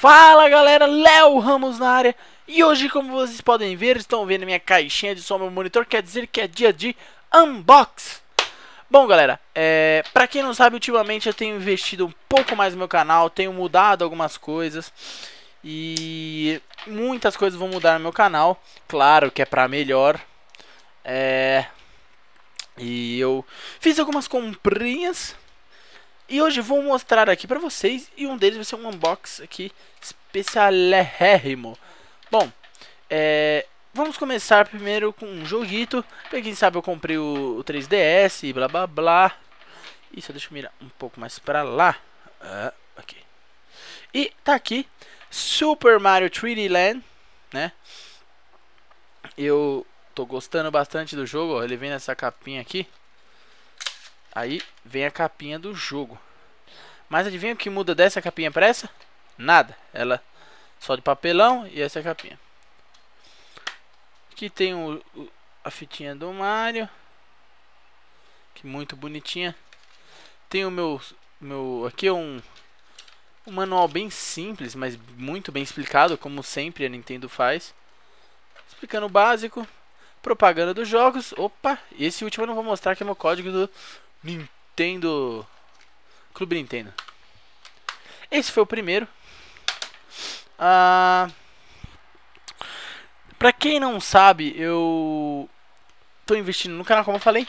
Fala galera, Léo Ramos na área. E hoje como vocês podem ver, estão vendo minha caixinha de som no monitor Quer dizer que é dia de unbox. Bom galera, é, pra quem não sabe, ultimamente eu tenho investido um pouco mais no meu canal Tenho mudado algumas coisas E muitas coisas vão mudar no meu canal Claro que é pra melhor. É... E eu fiz algumas comprinhas e hoje vou mostrar aqui pra vocês e um deles vai ser um unbox aqui especialérrimo. Bom, é, vamos começar primeiro com um joguito. Pra quem sabe eu comprei o, o 3DS e blá blá blá. Isso, deixa eu mirar um pouco mais pra lá. Ah. E tá aqui Super Mario 3D Land, né? Eu tô gostando bastante do jogo, ó, ele vem nessa capinha aqui. Aí vem a capinha do jogo. Mas adivinha o que muda dessa capinha para essa? Nada. Ela só de papelão e essa é a capinha. Aqui tem o, o, a fitinha do Mario. Que muito bonitinha. Tem o meu meu aqui é um um manual bem simples, mas muito bem explicado, como sempre a Nintendo faz. Explicando o básico, propaganda dos jogos. Opa, esse último eu não vou mostrar que é meu código do Nintendo Clube Nintendo. Esse foi o primeiro. Ah, pra quem não sabe, eu tô investindo no canal, como eu falei.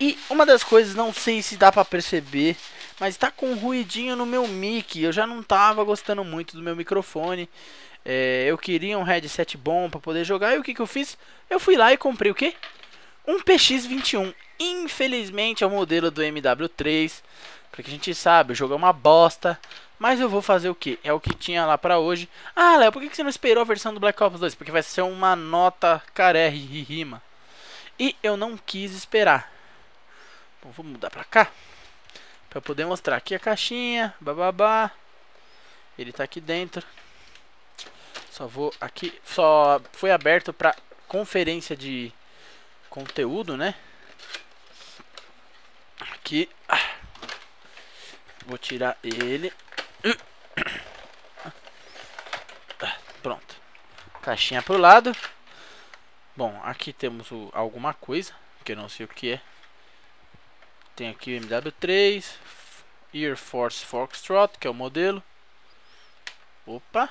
E uma das coisas, não sei se dá pra perceber, mas tá com um ruidinho no meu mic. Eu já não tava gostando muito do meu microfone. É, eu queria um headset bom para poder jogar. E o que, que eu fiz? Eu fui lá e comprei o quê? Um PX21. Infelizmente é o modelo do MW3. Porque a gente sabe, o jogo é uma bosta. Mas eu vou fazer o que? É o que tinha lá pra hoje. Ah, Léo, por que você não esperou a versão do Black Ops 2? Porque vai ser uma nota caré e rima. E eu não quis esperar. Bom, vou mudar pra cá. Pra poder mostrar aqui a caixinha. Bababá. Ele tá aqui dentro. Só vou aqui. Só foi aberto pra conferência de conteúdo, né? Aqui. Vou tirar ele. Pronto. Caixinha pro lado. Bom, aqui temos o, alguma coisa, que eu não sei o que é. Tem aqui o MW3, Air Force Foxtrot, que é o modelo. Opa.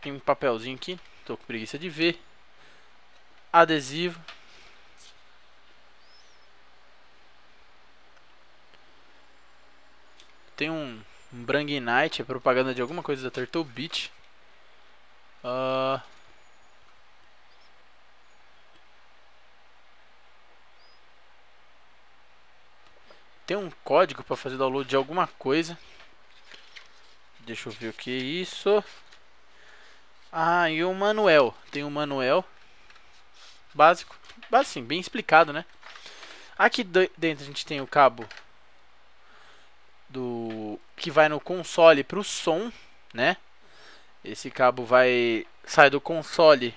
Tem um papelzinho aqui, tô com preguiça de ver. Adesivo. Tem um, um Knight, é propaganda de alguma coisa da Turtle Beach. Uh... Tem um código para fazer download de alguma coisa. Deixa eu ver o que é isso. Ah, e o manual. Tem um manual básico. Assim, bem explicado, né? Aqui dentro a gente tem o cabo do que vai no console para o som, né? Esse cabo vai sai do console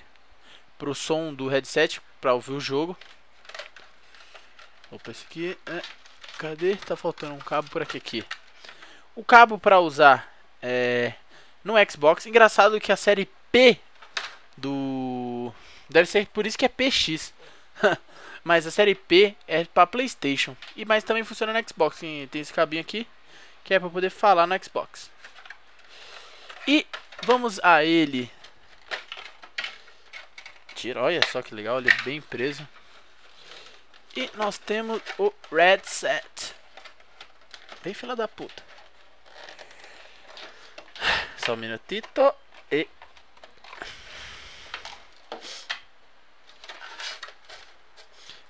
para o som do headset para ouvir o jogo. Opa, esse aqui é cadê? Tá faltando um cabo por aqui aqui. O cabo para usar é, no Xbox. Engraçado que a série P do deve ser por isso que é PX. mas a série P é para PlayStation e mas também funciona no Xbox. Tem esse cabinho aqui que é para poder falar no Xbox. E vamos a ele. Tira, olha só que legal, ele é bem preso. E nós temos o Red Set. Bem fila da puta. Só um minutito. E...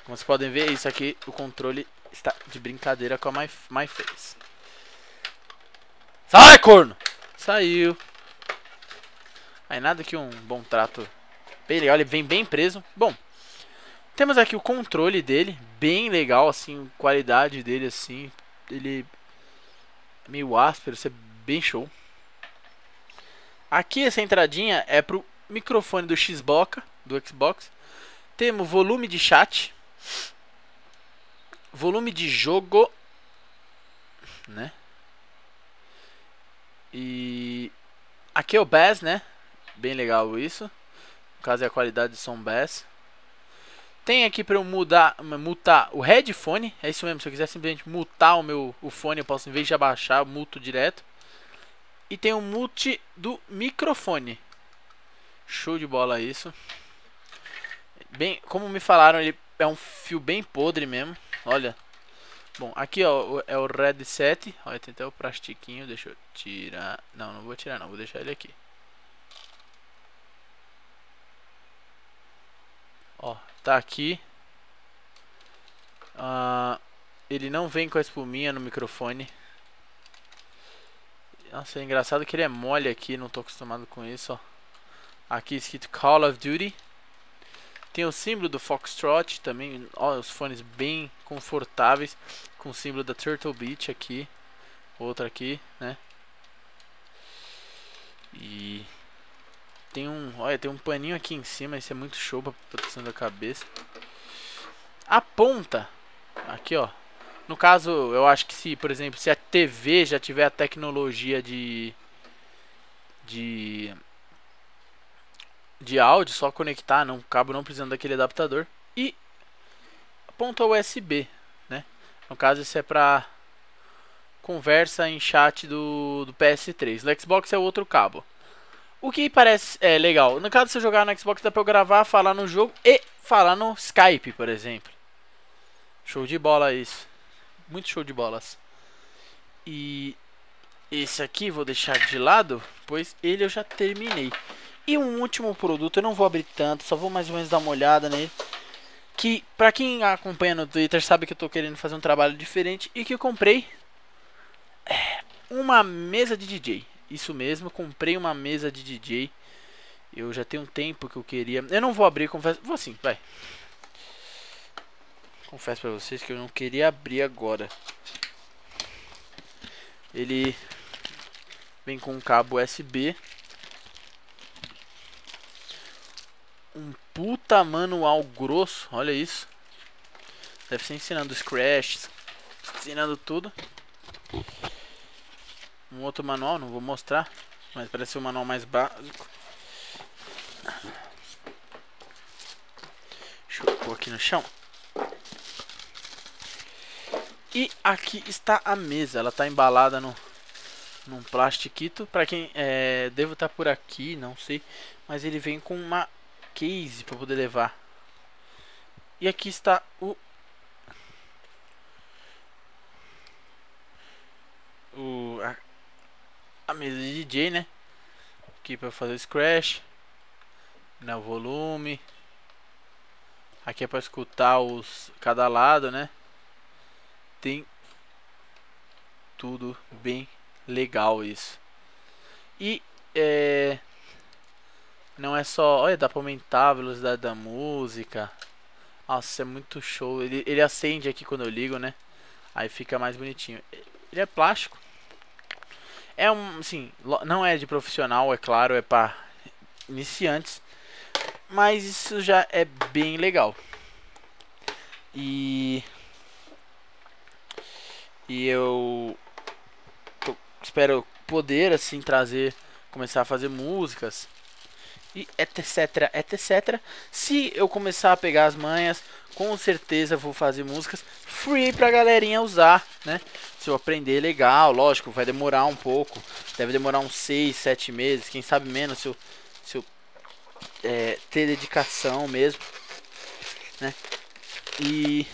Como vocês podem ver, isso aqui, o controle está de brincadeira com a My, My Face. Sai, corno! Saiu. Aí nada que um bom trato. Bem legal, ele vem bem preso. Bom, temos aqui o controle dele, bem legal, assim, qualidade dele, assim. Ele é meio áspero, isso é bem show. Aqui essa entradinha é pro microfone do Xbox, do Xbox. Temos volume de chat. Volume de jogo, né? E aqui é o bass, né? Bem legal isso. No caso é a qualidade de som bass. Tem aqui para eu mudar, mutar o headphone. É isso mesmo. Se eu quiser simplesmente mutar o meu o fone, eu posso em vez de abaixar, muto direto. E tem o mute do microfone. Show de bola isso. Bem, como me falaram, ele é um fio bem podre mesmo. Olha. Bom, aqui ó, é o Red 7. Olha, tem até o plastiquinho. Deixa eu tirar. Não, não vou tirar não, vou deixar ele aqui. Ó, tá aqui. Uh, ele não vem com a espuminha no microfone. Nossa, é engraçado que ele é mole aqui, não tô acostumado com isso, ó. Aqui escrito Call of Duty. Tem o símbolo do Foxtrot também, ó, os fones bem confortáveis com o símbolo da Turtle Beach aqui. Outra aqui, né? E tem um, olha, tem um paninho aqui em cima, isso é muito show pra proteção da cabeça. A ponta, aqui ó. No caso, eu acho que se, por exemplo, se a TV já tiver a tecnologia de de de áudio, só conectar, não cabo não precisando daquele adaptador. E a ponta USB, né? No caso, isso é pra conversa em chat do, do PS3. No Xbox é outro cabo. O que parece é, legal, no caso de você jogar no Xbox dá pra eu gravar, falar no jogo e falar no Skype, por exemplo. Show de bola isso. Muito show de bolas. E esse aqui vou deixar de lado, pois ele eu já terminei. E um último produto, eu não vou abrir tanto, só vou mais ou menos dar uma olhada nele. Que pra quem acompanha no Twitter sabe que eu tô querendo fazer um trabalho diferente e que eu comprei é, uma mesa de DJ. Isso mesmo, comprei uma mesa de DJ. Eu já tenho um tempo que eu queria. Eu não vou abrir, confesso. Vou assim, vai. Confesso pra vocês que eu não queria abrir agora. Ele vem com um cabo USB. Um puta manual grosso, olha isso. Deve ser ensinando Scratch, ensinando tudo um outro manual, não vou mostrar, mas parece um manual mais básico. Deixa eu pôr aqui no chão. E aqui está a mesa, ela está embalada no, num plastiquito. Para quem é, devo estar tá por aqui, não sei, mas ele vem com uma case para poder levar. E aqui está o o a, a mesa de DJ, né? Aqui para fazer scratch, né? O volume. Aqui é para escutar os cada lado, né? Tem tudo bem legal isso. E é não é só, olha, dá para aumentar a velocidade da música. Nossa, é muito show. Ele, ele acende aqui quando eu ligo, né? Aí fica mais bonitinho. Ele é plástico. É um, assim, não é de profissional, é claro, é para iniciantes, mas isso já é bem legal. E e eu espero poder assim trazer, começar a fazer músicas e etc, etc. Se eu começar a pegar as manhas, com certeza vou fazer músicas free pra galerinha usar, né? Se eu aprender legal, lógico, vai demorar um pouco. Deve demorar uns 6, 7 meses, quem sabe menos se eu, se eu é, ter dedicação mesmo, né? E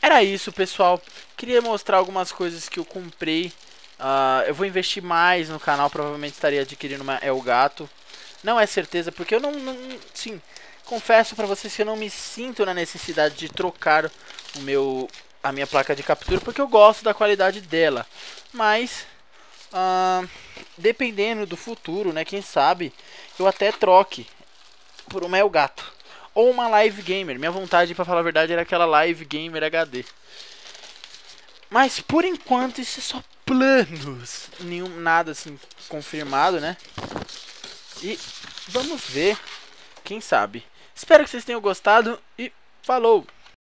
era isso, pessoal. Queria mostrar algumas coisas que eu comprei. Uh, eu vou investir mais no canal, provavelmente estaria adquirindo uma Elgato. Não é certeza, porque eu não, não sim, confesso para vocês que eu não me sinto na necessidade de trocar o meu a minha placa de captura porque eu gosto da qualidade dela. Mas uh, dependendo do futuro, né, quem sabe eu até troque por uma Elgato ou uma Live Gamer. Minha vontade, para falar a verdade, era aquela Live Gamer HD. Mas por enquanto isso é só planos, nenhum nada assim confirmado, né? E vamos ver, quem sabe. Espero que vocês tenham gostado e falou!